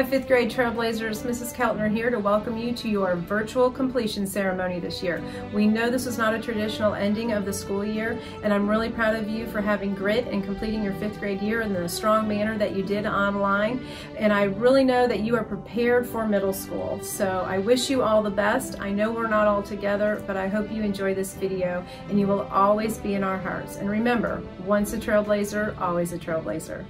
Hi, fifth grade Trailblazers. Mrs. Keltner here to welcome you to your virtual completion ceremony this year. We know this was not a traditional ending of the school year, and I'm really proud of you for having grit and completing your fifth grade year in the strong manner that you did online. And I really know that you are prepared for middle school. So I wish you all the best. I know we're not all together, but I hope you enjoy this video and you will always be in our hearts. And remember, once a Trailblazer, always a Trailblazer.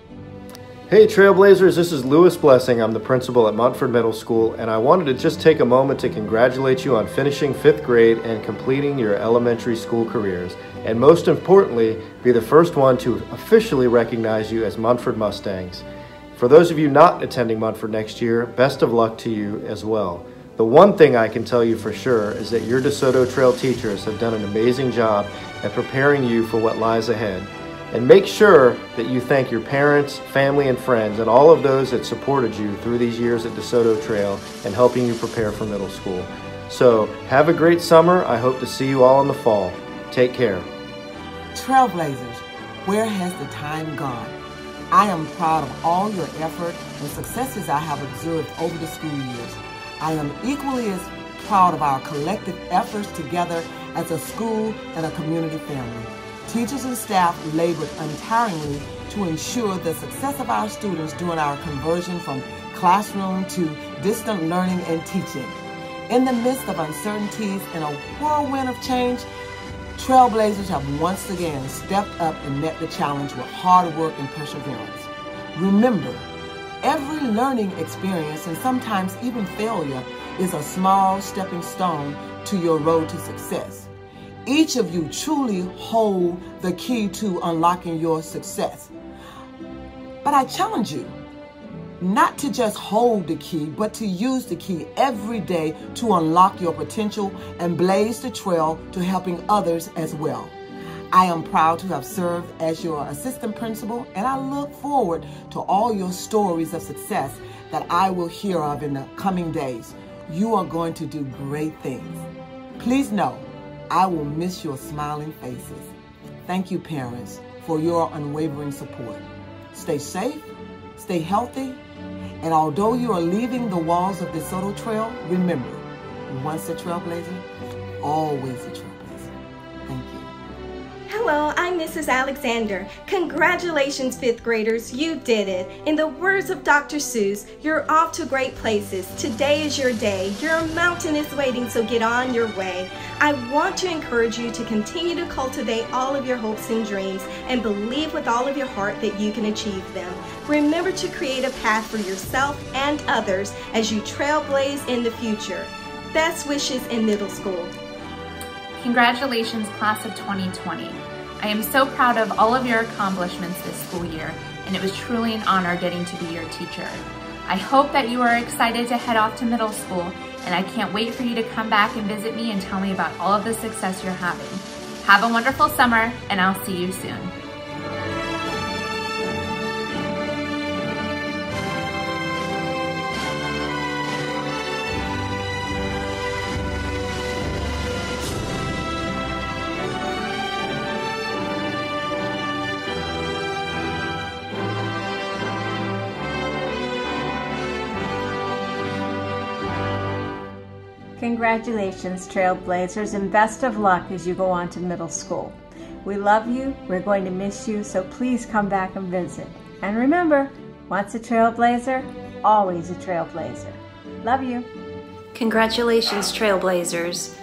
Hey Trailblazers, this is Lewis Blessing. I'm the principal at Montford Middle School, and I wanted to just take a moment to congratulate you on finishing fifth grade and completing your elementary school careers. And most importantly, be the first one to officially recognize you as Montford Mustangs. For those of you not attending Montford next year, best of luck to you as well. The one thing I can tell you for sure is that your DeSoto Trail teachers have done an amazing job at preparing you for what lies ahead. And make sure that you thank your parents, family, and friends, and all of those that supported you through these years at DeSoto Trail and helping you prepare for middle school. So, have a great summer. I hope to see you all in the fall. Take care. Trailblazers, where has the time gone? I am proud of all your effort and successes I have observed over the school years. I am equally as proud of our collective efforts together as a school and a community family. Teachers and staff labored untiringly to ensure the success of our students during our conversion from classroom to distant learning and teaching. In the midst of uncertainties and a whirlwind of change, Trailblazers have once again stepped up and met the challenge with hard work and perseverance. Remember, every learning experience and sometimes even failure is a small stepping stone to your road to success. Each of you truly hold the key to unlocking your success. But I challenge you not to just hold the key, but to use the key every day to unlock your potential and blaze the trail to helping others as well. I am proud to have served as your assistant principal, and I look forward to all your stories of success that I will hear of in the coming days. You are going to do great things. Please know I will miss your smiling faces. Thank you, parents, for your unwavering support. Stay safe, stay healthy, and although you are leaving the walls of DeSoto Trail, remember, once a trailblazer, always a trailblazer. Hello, I'm Mrs. Alexander. Congratulations, fifth graders, you did it. In the words of Dr. Seuss, you're off to great places. Today is your day. Your mountain is waiting, so get on your way. I want to encourage you to continue to cultivate all of your hopes and dreams and believe with all of your heart that you can achieve them. Remember to create a path for yourself and others as you trailblaze in the future. Best wishes in middle school. Congratulations, class of 2020. I am so proud of all of your accomplishments this school year, and it was truly an honor getting to be your teacher. I hope that you are excited to head off to middle school, and I can't wait for you to come back and visit me and tell me about all of the success you're having. Have a wonderful summer, and I'll see you soon. Congratulations, Trailblazers, and best of luck as you go on to middle school. We love you, we're going to miss you, so please come back and visit. And remember, once a Trailblazer, always a Trailblazer. Love you. Congratulations, Trailblazers.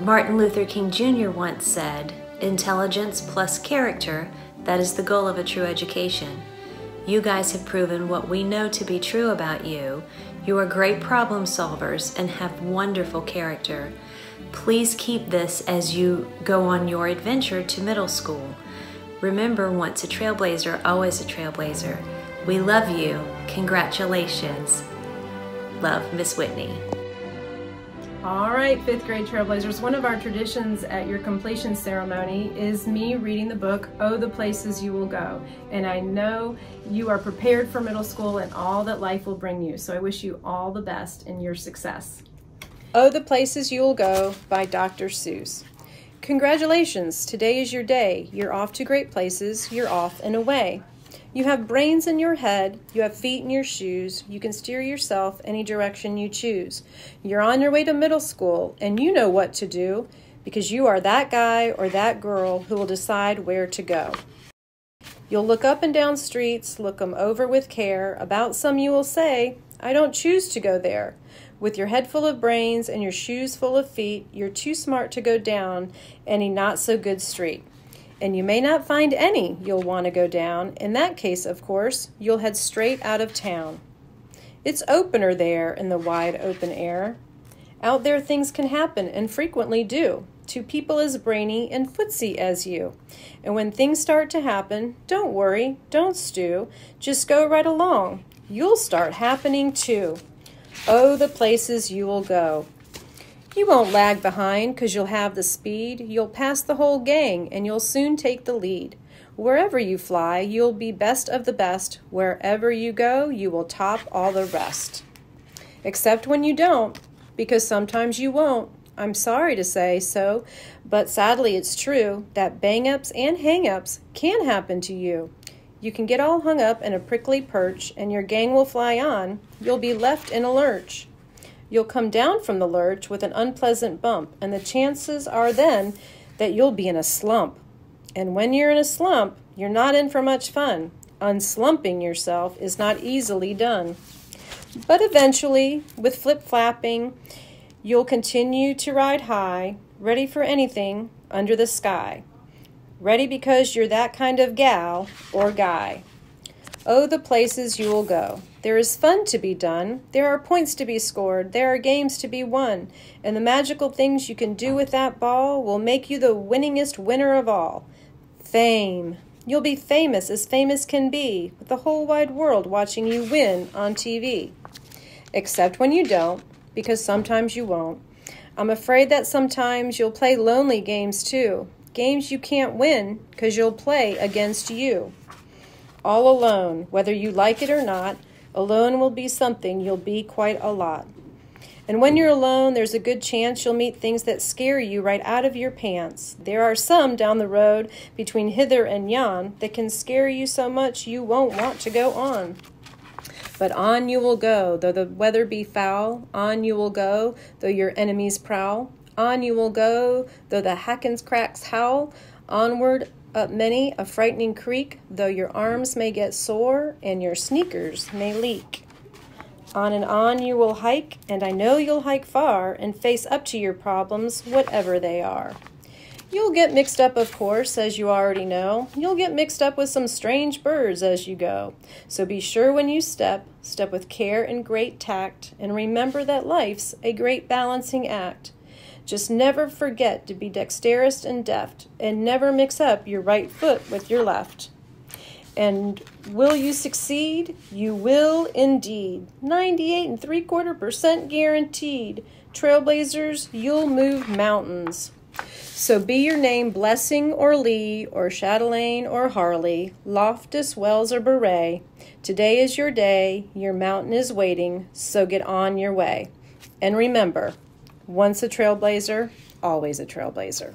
Martin Luther King Jr. once said, Intelligence plus character, that is the goal of a true education. You guys have proven what we know to be true about you. You are great problem solvers and have wonderful character. Please keep this as you go on your adventure to middle school. Remember, once a trailblazer, always a trailblazer. We love you. Congratulations. Love, Miss Whitney. All right, fifth grade Trailblazers, one of our traditions at your completion ceremony is me reading the book, Oh, the Places You Will Go. And I know you are prepared for middle school and all that life will bring you. So I wish you all the best in your success. Oh, the Places You Will Go by Dr. Seuss. Congratulations, today is your day. You're off to great places, you're off and away. You have brains in your head, you have feet in your shoes, you can steer yourself any direction you choose. You're on your way to middle school, and you know what to do because you are that guy or that girl who will decide where to go. You'll look up and down streets, look them over with care. About some you will say, I don't choose to go there. With your head full of brains and your shoes full of feet, you're too smart to go down any not so good street. And you may not find any you'll want to go down. In that case, of course, you'll head straight out of town. It's opener there in the wide open air. Out there things can happen and frequently do to people as brainy and footsy as you. And when things start to happen, don't worry, don't stew, just go right along. You'll start happening too. Oh, the places you will go. You won't lag behind because you'll have the speed. You'll pass the whole gang and you'll soon take the lead. Wherever you fly, you'll be best of the best. Wherever you go, you will top all the rest. Except when you don't, because sometimes you won't. I'm sorry to say so, but sadly it's true that bang ups and hang ups can happen to you. You can get all hung up in a prickly perch and your gang will fly on. You'll be left in a lurch. You'll come down from the lurch with an unpleasant bump, and the chances are then that you'll be in a slump. And when you're in a slump, you're not in for much fun. Unslumping yourself is not easily done. But eventually, with flip flapping, You'll continue to ride high, ready for anything under the sky. Ready because you're that kind of gal or guy. Oh, the places you will go. There is fun to be done. There are points to be scored. There are games to be won. And the magical things you can do with that ball will make you the winningest winner of all. Fame. You'll be famous as famous can be, with the whole wide world watching you win on TV. Except when you don't, because sometimes you won't. I'm afraid that sometimes you'll play lonely games too. Games you can't win because you'll play against you. All alone, whether you like it or not, alone will be something you'll be quite a lot. And when you're alone, there's a good chance you'll meet things that scare you right out of your pants. There are some down the road between hither and yon that can scare you so much you won't want to go on. But on you will go, though the weather be foul. On you will go, though your enemies prowl. On you will go, though the Hakken-Kraks howl. Onward up many a frightening creek, though your arms may get sore and your sneakers may leak. On and on you will hike, and I know you'll hike far and face up to your problems, whatever they are. You'll get mixed up, of course, as you already know. You'll get mixed up with some strange birds as you go. So be sure when you step, step with care and great tact, and remember that life's a great balancing act. Just never forget to be dexterous and deft, and never mix up your right foot with your left. And will you succeed? You will indeed. 98 and three quarter percent guaranteed. Trailblazers, you'll move mountains. So be your name Blessing or Lee or Chatelaine or Harley, Loftus, Wells, or Beret. Today is your day, your mountain is waiting, so get on your way. And remember, once a trailblazer, always a trailblazer.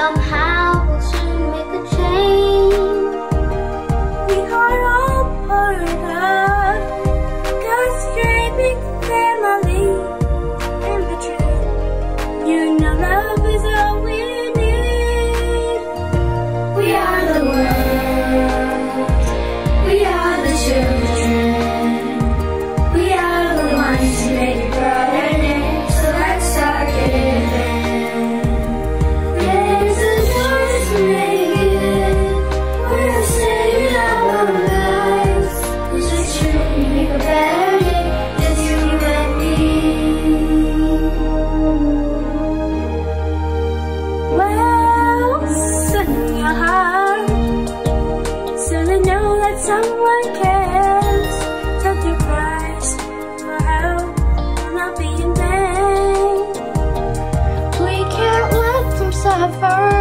จอมหา my heart. So they know that someone cares. That the price for help. Will not be in vain We can't let them suffer.